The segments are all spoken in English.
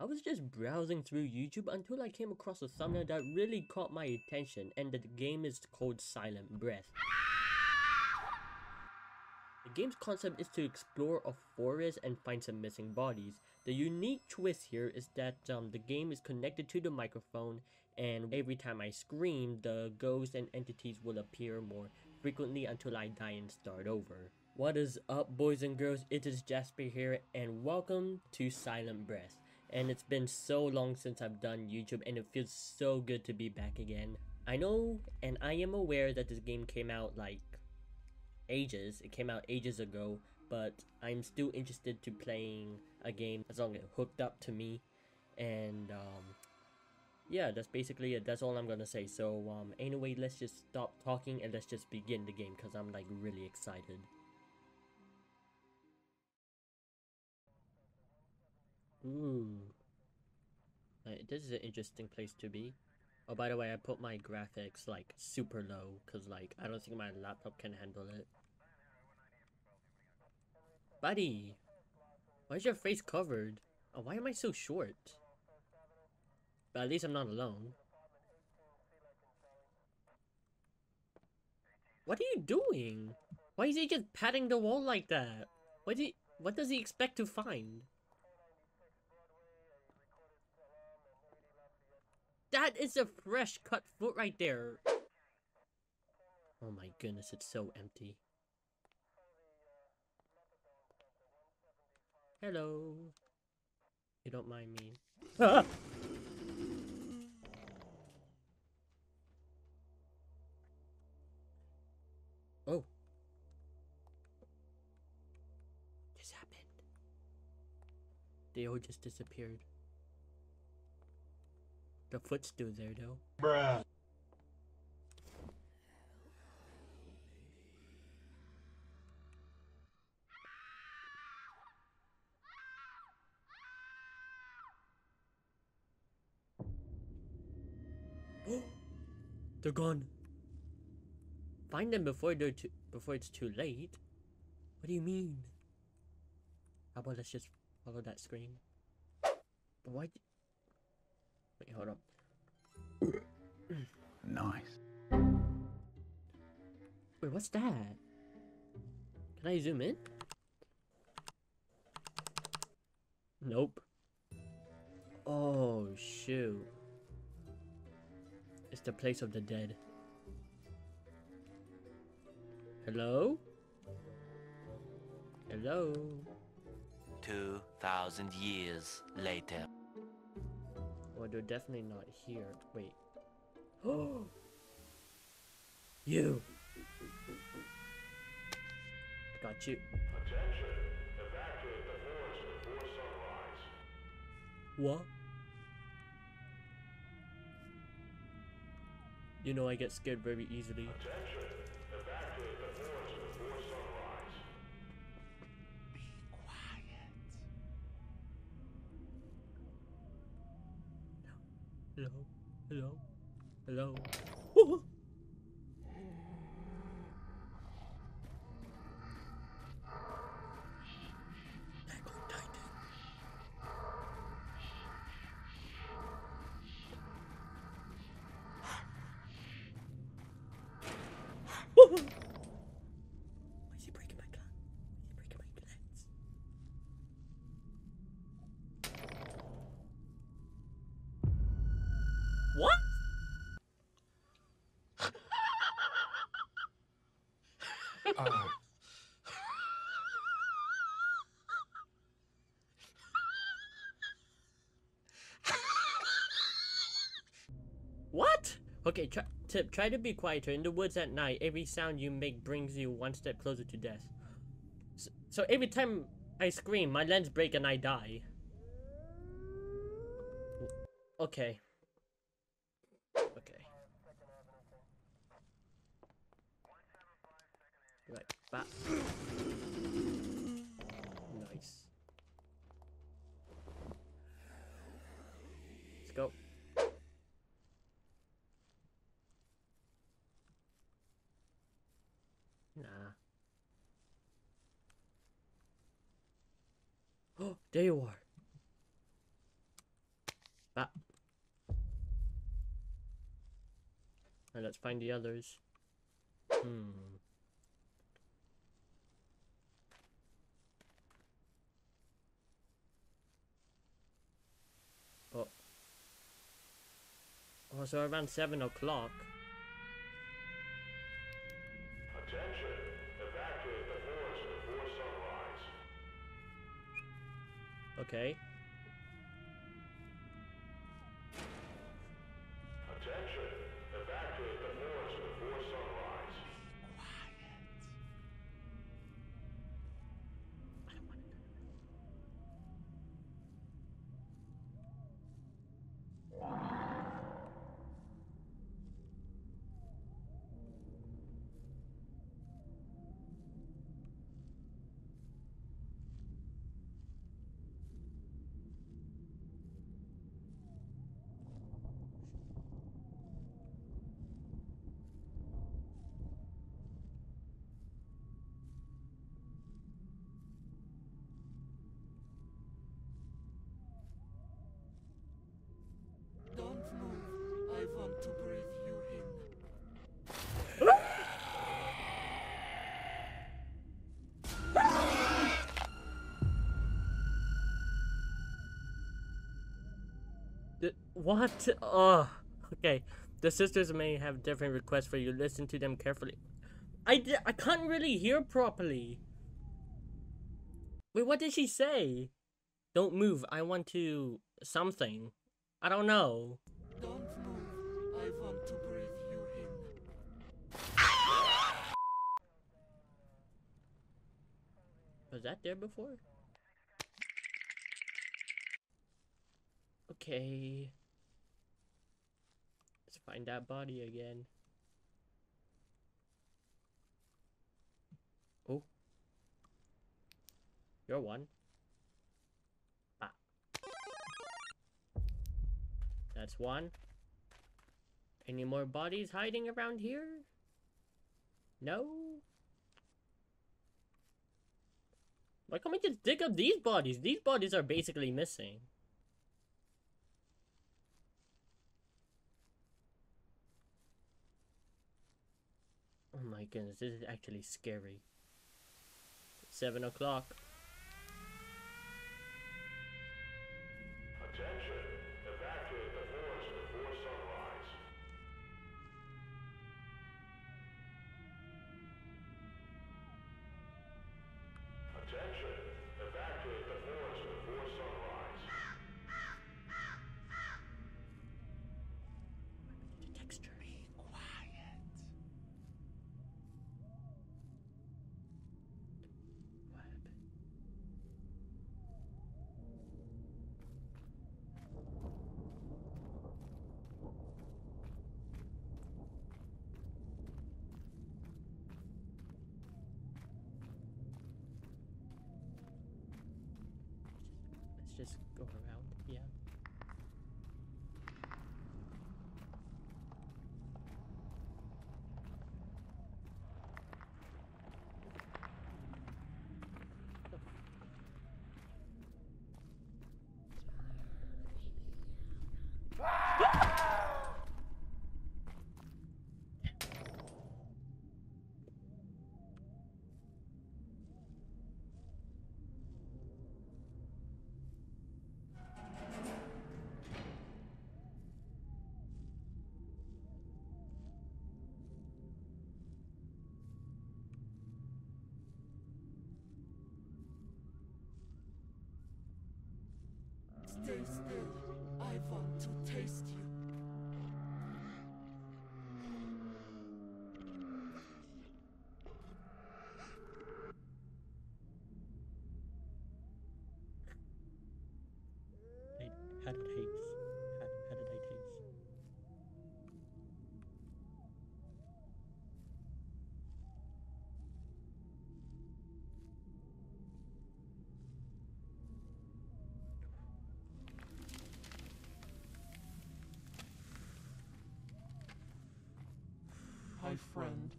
I was just browsing through YouTube until I came across a thumbnail that really caught my attention and the game is called Silent Breath. The game's concept is to explore a forest and find some missing bodies. The unique twist here is that um, the game is connected to the microphone and every time I scream, the ghosts and entities will appear more frequently until I die and start over. What is up boys and girls, it is Jasper here and welcome to Silent Breath and it's been so long since I've done YouTube and it feels so good to be back again. I know and I am aware that this game came out like ages, it came out ages ago, but I'm still interested to playing a game as long as it hooked up to me and um, yeah, that's basically it. That's all I'm gonna say. So um, anyway, let's just stop talking and let's just begin the game because I'm like really excited. Ooh. Uh, this is an interesting place to be. Oh, by the way, I put my graphics like super low because like I don't think my laptop can handle it. Buddy! Why is your face covered? Oh, why am I so short? But at least I'm not alone. What are you doing? Why is he just patting the wall like that? What do you, what does he expect to find? That is a fresh cut foot right there. Oh my goodness, it's so empty. Hello. You don't mind me. Oh. This happened. They all just disappeared. The foot's still there though. Bruh. They're gone. Find them before they're too before it's too late. What do you mean? How about let's just follow that screen? But why? Wait, hold on. Nice. Wait, what's that? Can I zoom in? Nope. Oh, shoot. It's the place of the dead. Hello? Hello? 2,000 years later. Well, they're definitely not here. Wait. Oh! you! Got you. What? You know I get scared very easily. Be Hello? Hello? Hello? What? Okay, try, tip, try to be quieter. In the woods at night, every sound you make brings you one step closer to death. So, so every time I scream, my lens break and I die. Okay. Right, back. Nice. Let's go. Nah. Oh, there you are. Ah. Alright, let's find the others. Hmm. Oh. Oh, so around 7 o'clock. Attention! Evacuate the forest before sunrise. Okay. What? Oh, okay. The sisters may have different requests for you. Listen to them carefully. I, I can't really hear properly. Wait, what did she say? Don't move. I want to something. I don't know. Don't move. I want to breathe you in. Was that there before? Okay. Let's find that body again. Oh. You're one. Ah. That's one. Any more bodies hiding around here? No? Why can't we just dig up these bodies? These bodies are basically missing. Oh my goodness, this is actually scary. Seven o'clock. Let's Stay still. I want to taste you. my friend.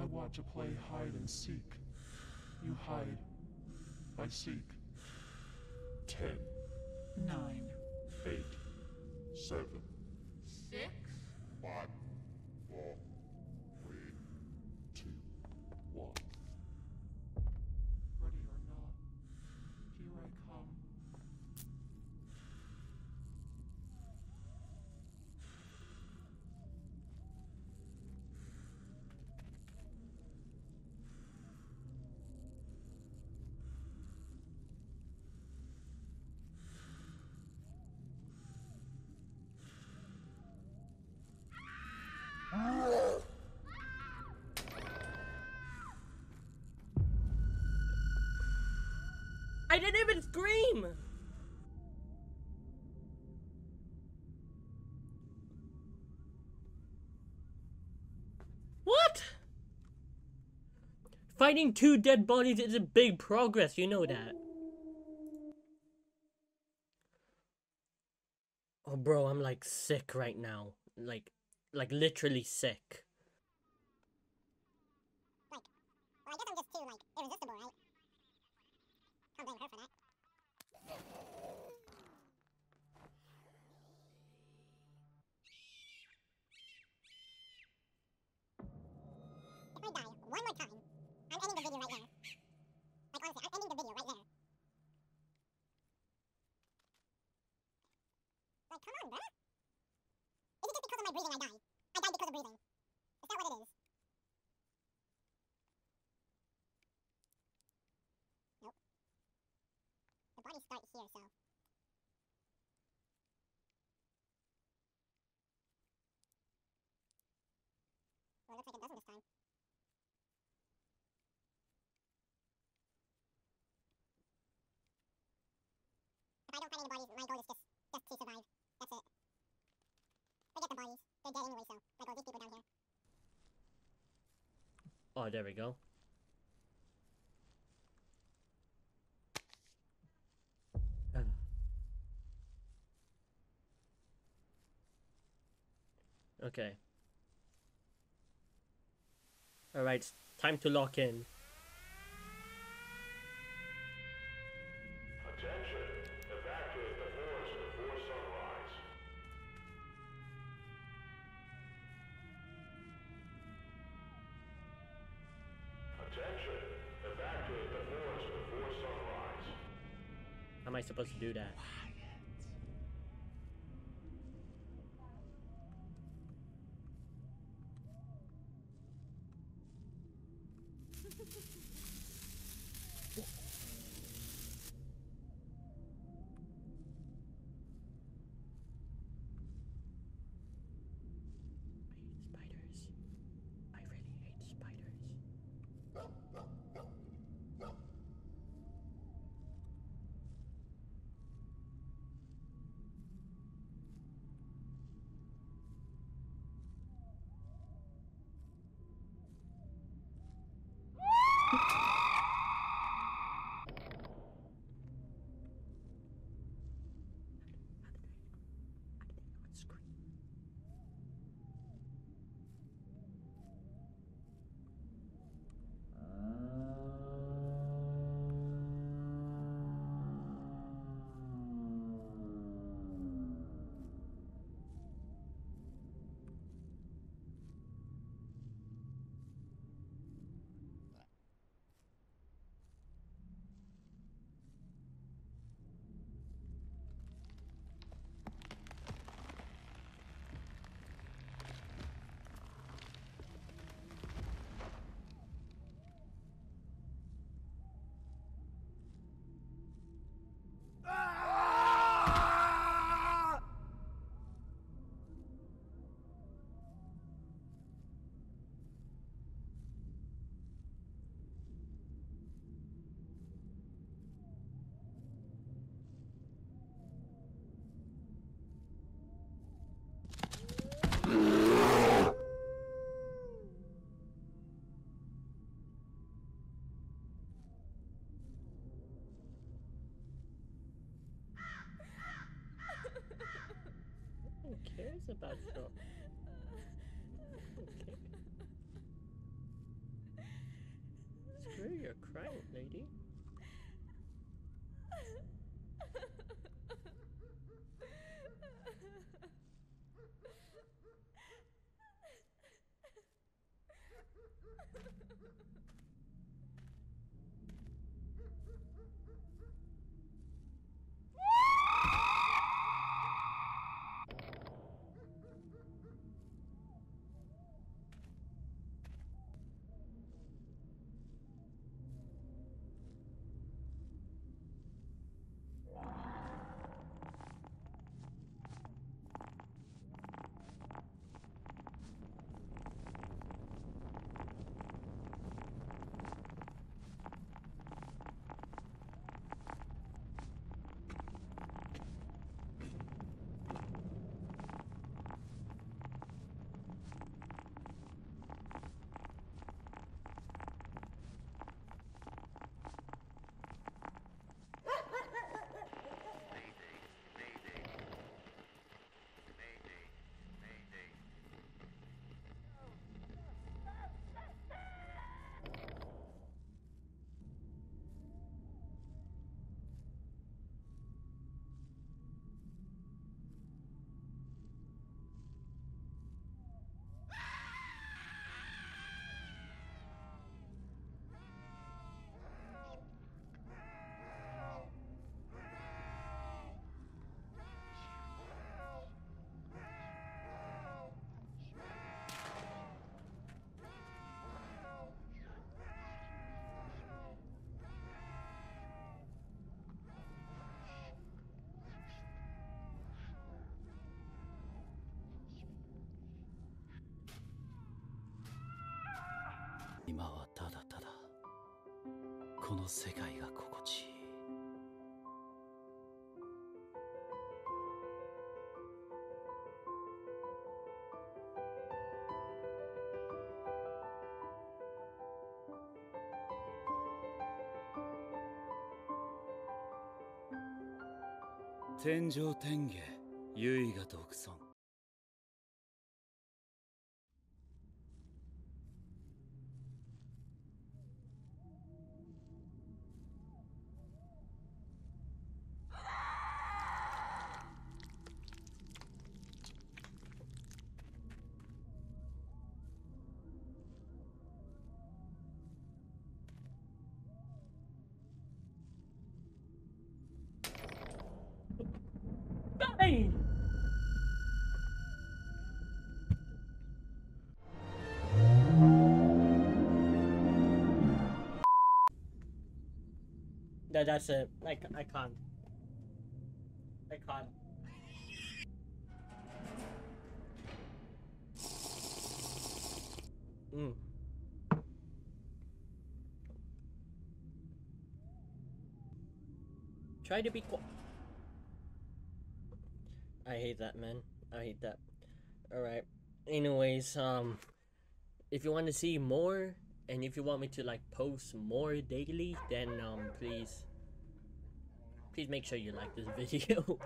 I want to play hide and seek. You hide. I seek. Ten. Nine. Eight. Seven. Six. I didn't even scream! What? Finding two dead bodies is a big progress, you know that. Oh bro, I'm like sick right now. Like like literally sick. Well, I guess I'm just too, like, irresistible, right? Can't blame her for that. If I die one more time, I'm ending the video right there. Like, honestly, I'm ending the video right there. Like, come on, bruh. Is it just because of my breathing I died? I died because of breathing. Is that what it is? The bodies start here, so. Well, it looks like it doesn't this time. If I don't find any bodies, my goal is just just to survive. That's it. Forget the bodies. They're dead anyway, so my goal people down here. Oh, there we go. Okay. Alright, time to lock in. About your... 今はただただこの世界が心地いい。天上天下唯我独尊。はい。That, that's it. I, I can't. I can't. Mm. Try to be quiet. I hate that, man. I hate that. Alright. Anyways, um, if you want to see more, and if you want me to like post more daily, then um, please, please make sure you like this video,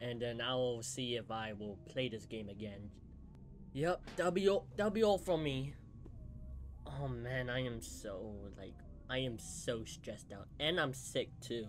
and then I'll see if I will play this game again. Yep, that'll be all, that'll be all from me. Oh man, I am so like, I am so stressed out, and I'm sick too.